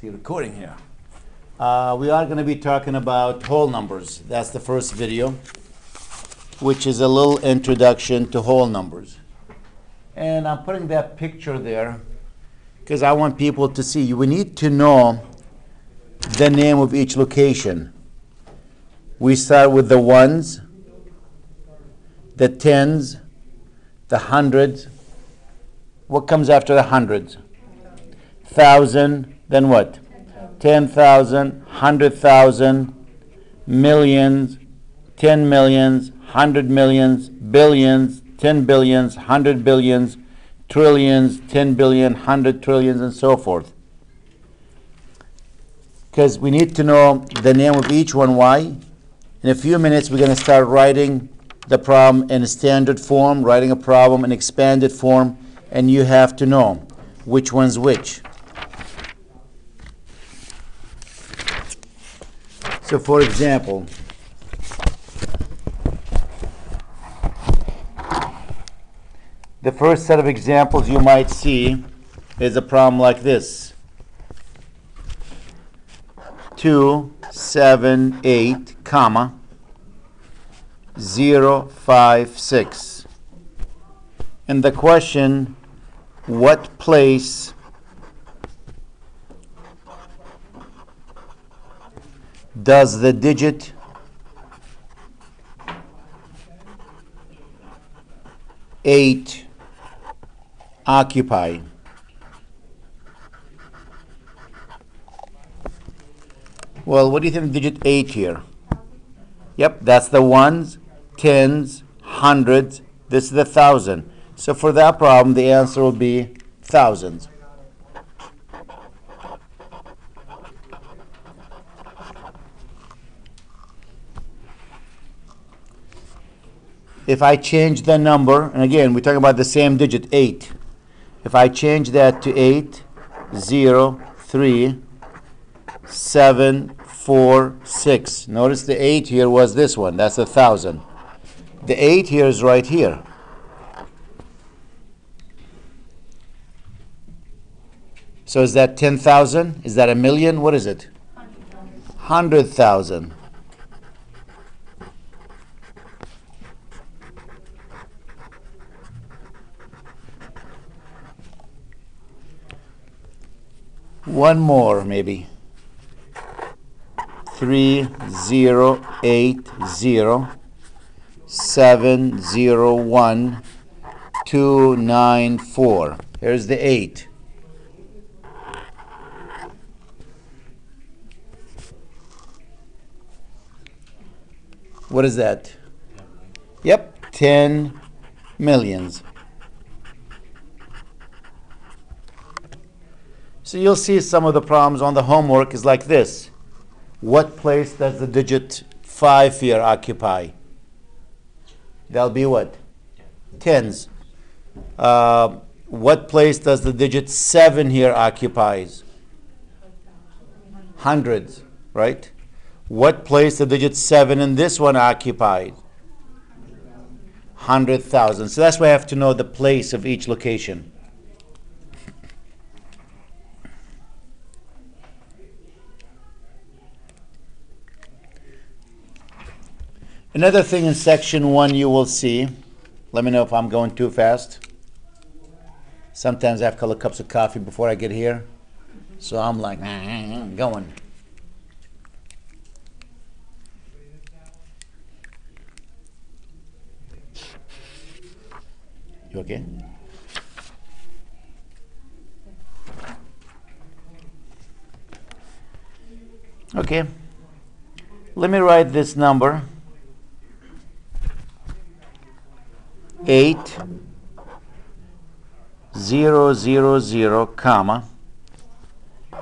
See recording here. Uh, we are going to be talking about whole numbers. That's the first video, which is a little introduction to whole numbers. And I'm putting that picture there because I want people to see. We need to know the name of each location. We start with the ones, the tens, the hundreds. What comes after the hundreds? Thousand, then what? Ten thousand, hundred thousand, millions, ten millions, hundred millions, billions, ten billions, hundred billions, trillions, ten billion, hundred trillions, and so forth. Because we need to know the name of each one. Why? In a few minutes, we're going to start writing the problem in a standard form, writing a problem in expanded form, and you have to know which one's which. So, for example, the first set of examples you might see is a problem like this 2, 7, 8, comma, 0, 5, 6. And the question, what place does the digit eight occupy? Well, what do you think digit eight here? Yep, that's the ones, tens, hundreds. This is the thousand. So for that problem, the answer will be thousands. If I change the number, and again, we're talking about the same digit, 8. If I change that to 8, 0, 3, 7, 4, 6. Notice the 8 here was this one. That's a 1,000. The 8 here is right here. So is that 10,000? Is that a million? What is it? 100,000. One more, maybe. Three zero eight zero seven zero one two nine four. Here's the eight. What is that? Yep, 10 millions. So you'll see some of the problems on the homework is like this. What place does the digit 5 here occupy? That'll be what? Tens. Uh, what place does the digit 7 here occupies? Hundreds, right? What place the digit 7 in this one occupies? 100,000. So that's why I have to know the place of each location. Another thing in section one you will see, let me know if I'm going too fast. Sometimes I have a couple of cups of coffee before I get here, so I'm like ah, ah, ah, going. You okay? Okay. Let me write this number. Eight zero zero zero comma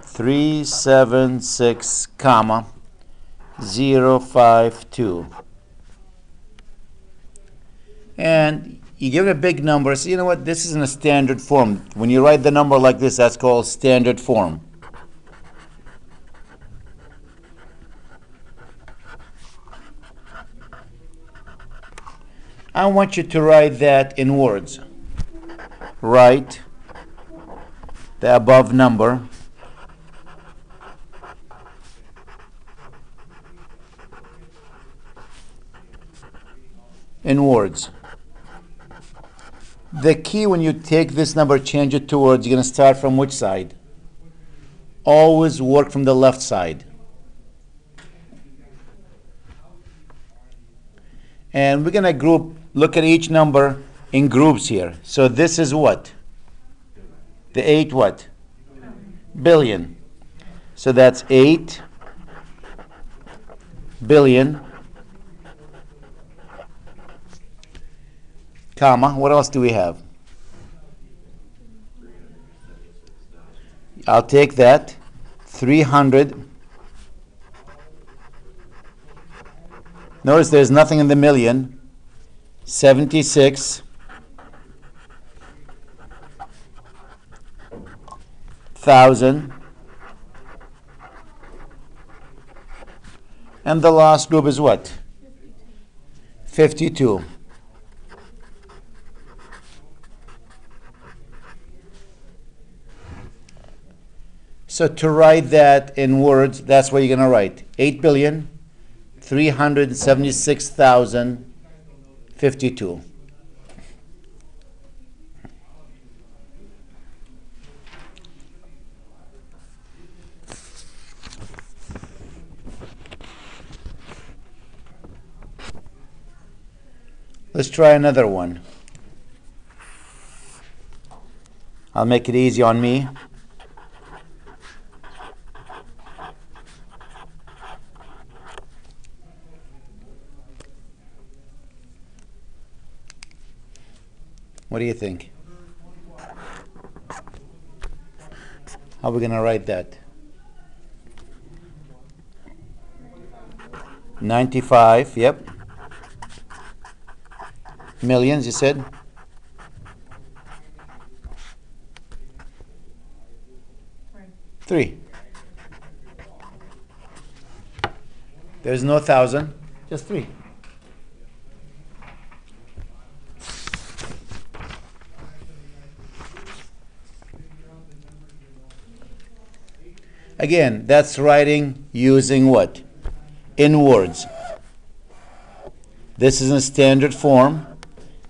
three seven six comma zero five two. And you give it a big number. So you know what? This is in a standard form. When you write the number like this that's called standard form I want you to write that in words. Write the above number in words. The key when you take this number, change it to words, you're going to start from which side? Always work from the left side. And we're going to group look at each number in groups here. So this is what? The 8 what? Billion. So that's 8 billion comma what else do we have I'll take that 300 notice there's nothing in the million 76 thousand. And the last group is what? 52 So to write that in words, that's what you're going to write. 8 billion 376,052. Let's try another one. I'll make it easy on me. What do you think? How are we going to write that? 95, yep. Millions, you said? Three. There's no thousand, just three. Again, that's writing using what? In words. This is in standard form.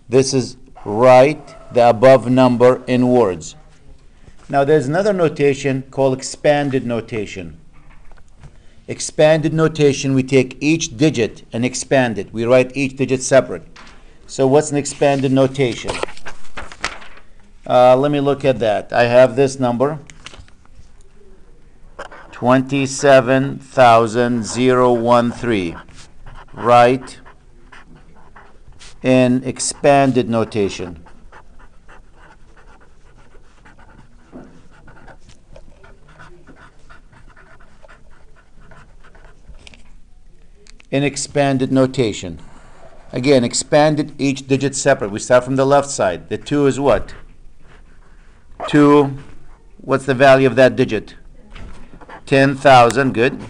This is write the above number in words. Now there's another notation called expanded notation. Expanded notation, we take each digit and expand it. We write each digit separate. So what's an expanded notation? Uh, let me look at that. I have this number. 27,013. Write in expanded notation. In expanded notation. Again, expanded each digit separate. We start from the left side. The 2 is what? 2. What's the value of that digit? 10,000, good.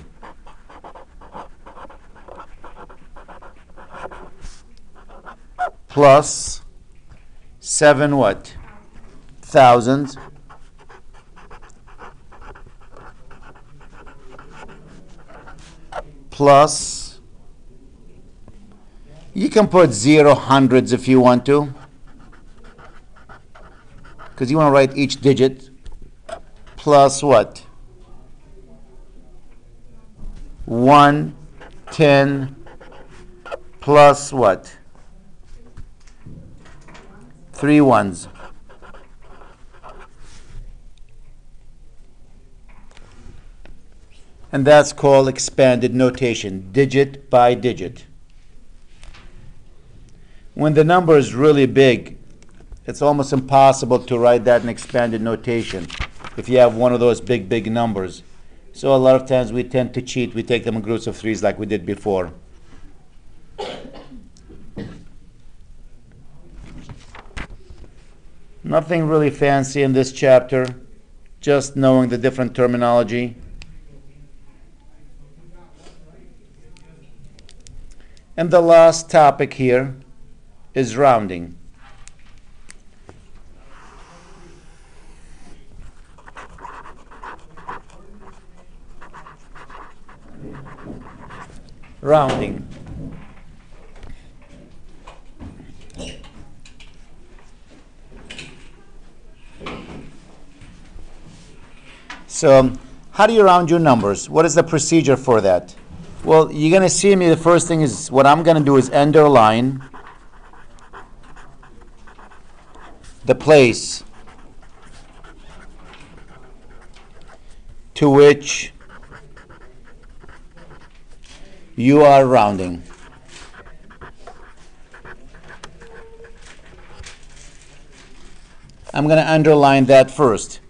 Plus 7 what? Thousands. Plus, you can put zero hundreds if you want to. Because you want to write each digit. Plus what? 1, 10, plus what? Three ones. And that's called expanded notation, digit by digit. When the number is really big, it's almost impossible to write that in expanded notation if you have one of those big, big numbers. So a lot of times we tend to cheat. We take them in groups of threes like we did before. Nothing really fancy in this chapter, just knowing the different terminology. And the last topic here is rounding. rounding. So um, how do you round your numbers? What is the procedure for that? Well, you're going to see me. The first thing is what I'm going to do is underline the place to which you are rounding. I'm going to underline that first.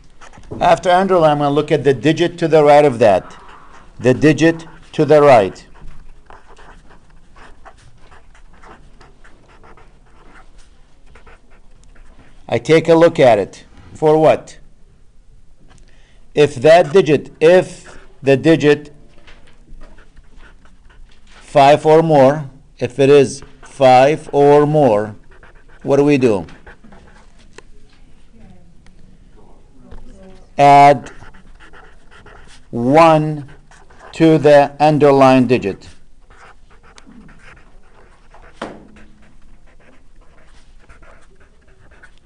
After underline, I'm going to look at the digit to the right of that. The digit to the right. I take a look at it. For what? If that digit, if the digit 5 or more, if it is 5 or more, what do we do? Add 1 to the underlying digit.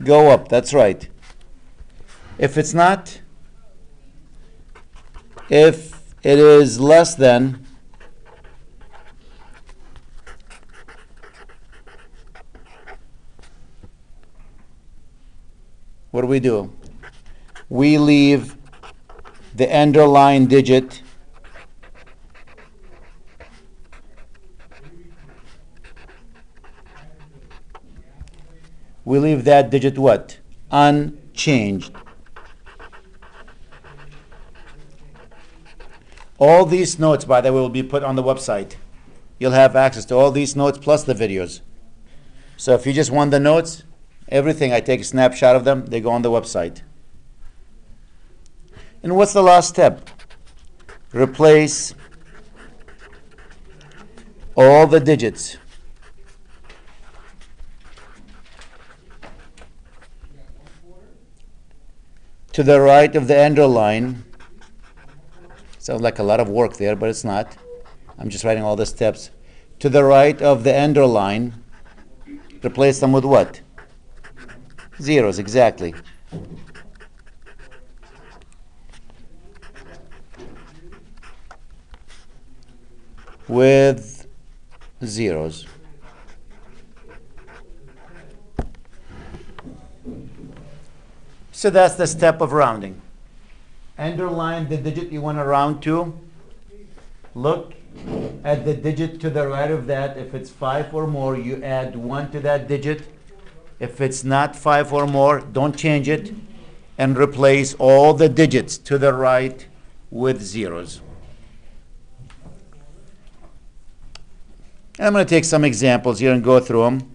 Go up, that's right. If it's not, if it is less than, what do we do? We leave the underlying digit we leave that digit what? Unchanged. All these notes, by the way, will be put on the website. You'll have access to all these notes plus the videos. So if you just want the notes, everything, I take a snapshot of them, they go on the website. And what's the last step? Replace all the digits. To the right of the underline. Sounds like a lot of work there, but it's not. I'm just writing all the steps. To the right of the underline, replace them with what? Zeros, exactly. With zeros. So that's the step of rounding. Underline the digit you want to round to. Look at the digit to the right of that. If it's 5 or more, you add 1 to that digit. If it's not 5 or more, don't change it and replace all the digits to the right with zeros. And I'm going to take some examples here and go through them.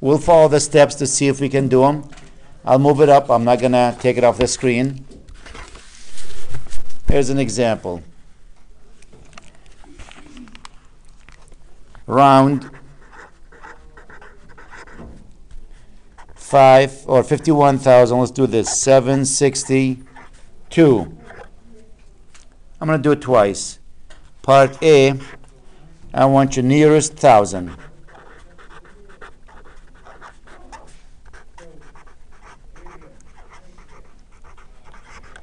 We'll follow the steps to see if we can do them. I'll move it up. I'm not going to take it off the screen. Here's an example. Round 5 or 51,000. Let's do this. 762. I'm going to do it twice. Part A, I want your nearest thousand.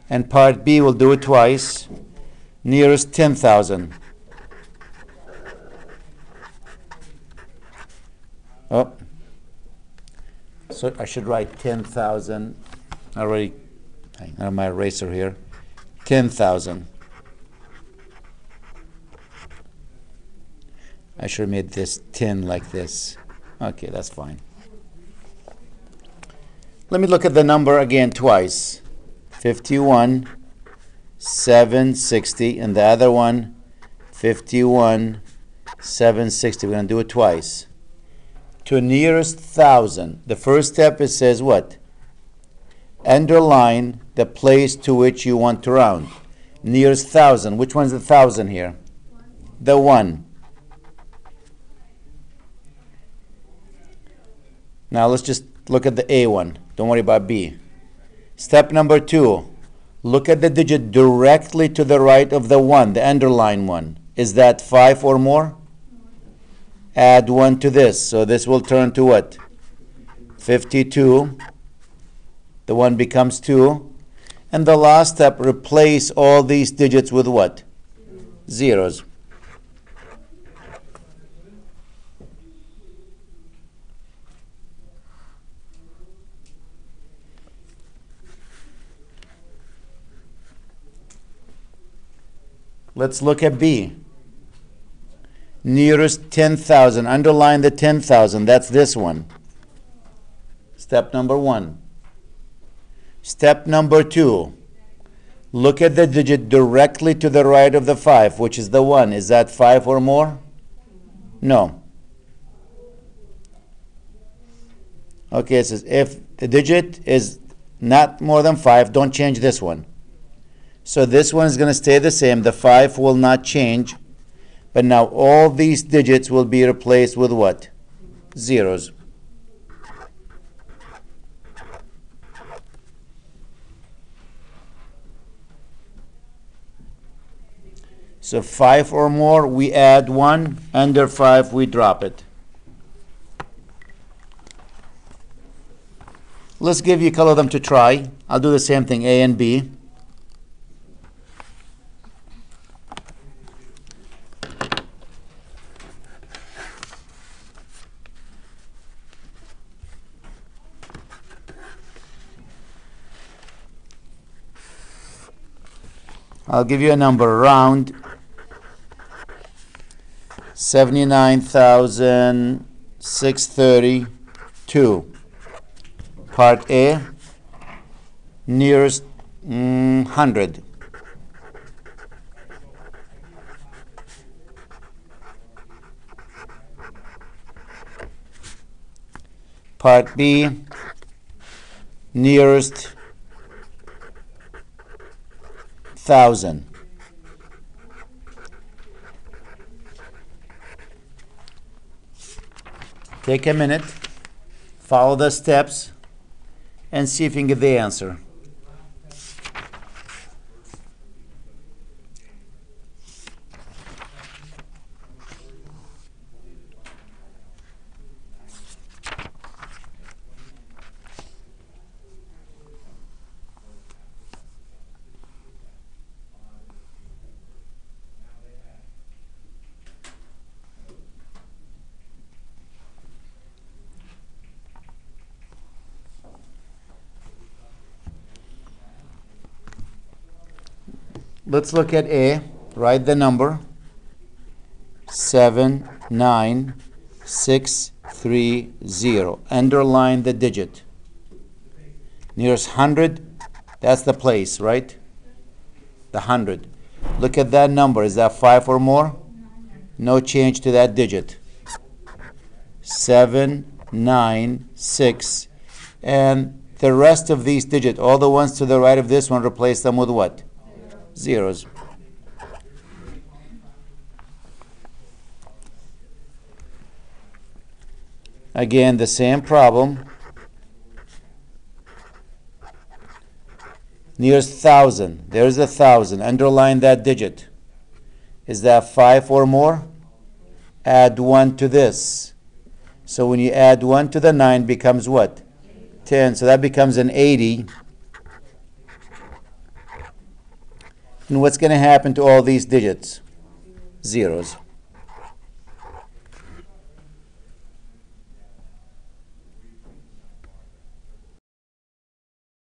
And part B, we'll do it twice. Nearest 10,000. Oh. So I should write 10,000. Already, I have my eraser here. 10,000. I should have made this 10 like this. Okay, that's fine. Let me look at the number again twice. 51, 760, and the other one, 51, 760. We're going to do it twice. To nearest thousand. The first step it says what? Underline the place to which you want to round. Nearest thousand. Which one's the thousand here? The one. Now let's just look at the A one. Don't worry about B. Step number two, look at the digit directly to the right of the one, the underlined one. Is that five or more? Add 1 to this. So this will turn to what? 52. The 1 becomes 2. And the last step, replace all these digits with what? Zeros. Let's look at B. Nearest 10,000. Underline the 10,000. That's this one. Step number one. Step number two. Look at the digit directly to the right of the 5, which is the 1. Is that 5 or more? No. Okay, it says if the digit is not more than 5, don't change this one. So this one is going to stay the same. The 5 will not change. But now all these digits will be replaced with what? Zeros. So 5 or more, we add 1. Under 5, we drop it. Let's give you a couple of them to try. I'll do the same thing, A and B. I'll give you a number round 79,632. Part A, nearest mm, 100. Part B, nearest thousand. Take a minute, follow the steps, and see if you can get the answer. Let's look at A. Write the number. Seven, nine, six, three, zero. Underline the digit. Nearest hundred, that's the place, right? The hundred. Look at that number. Is that five or more? No change to that digit. Seven, nine, six, and the rest of these digits, all the ones to the right of this one, replace them with what? Zeros. Again, the same problem. Nearest thousand. There's a thousand. Underline that digit. Is that five or more? Add one to this. So when you add one to the nine, becomes what? Ten. So that becomes an eighty. And what's going to happen to all these digits? Zeros.